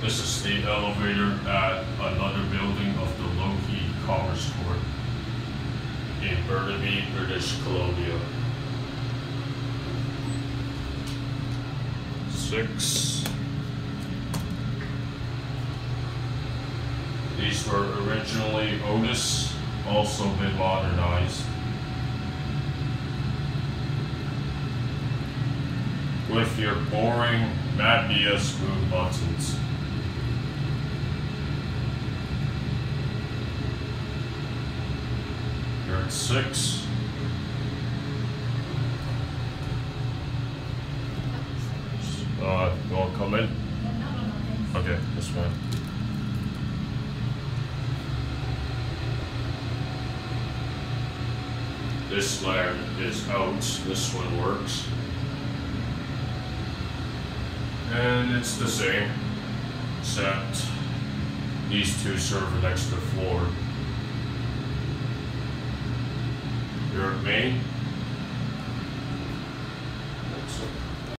This is the elevator at another building of the Lougheed Commerce Court in Burnaby, British Columbia. Six. These were originally Otis, also been modernized. With your boring Mapia smooth buttons. Six. Uh, you wanna come in? Okay, this one. This layer is out, this one works. And it's the same, except these two serve an extra floor. You're at main,